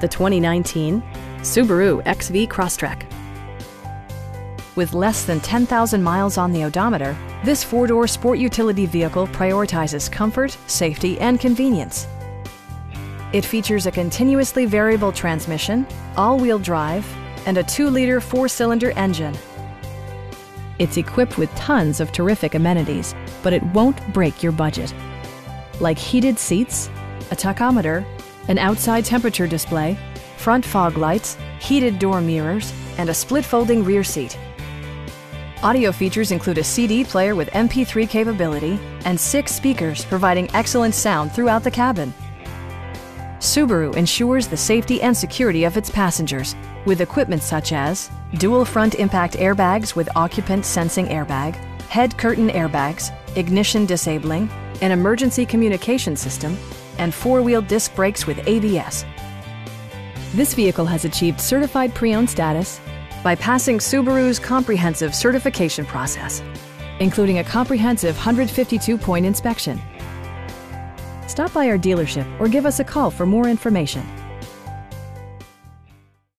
the 2019 Subaru XV Crosstrek. With less than 10,000 miles on the odometer, this four-door sport utility vehicle prioritizes comfort, safety, and convenience. It features a continuously variable transmission, all-wheel drive, and a 2-liter four-cylinder engine. It's equipped with tons of terrific amenities, but it won't break your budget. Like heated seats, a tachometer, an outside temperature display, front fog lights, heated door mirrors, and a split folding rear seat. Audio features include a CD player with MP3 capability and six speakers providing excellent sound throughout the cabin. Subaru ensures the safety and security of its passengers with equipment such as dual front impact airbags with occupant sensing airbag, head curtain airbags, ignition disabling, an emergency communication system, and four-wheel disc brakes with ABS. This vehicle has achieved certified pre-owned status by passing Subaru's comprehensive certification process, including a comprehensive 152-point inspection. Stop by our dealership or give us a call for more information.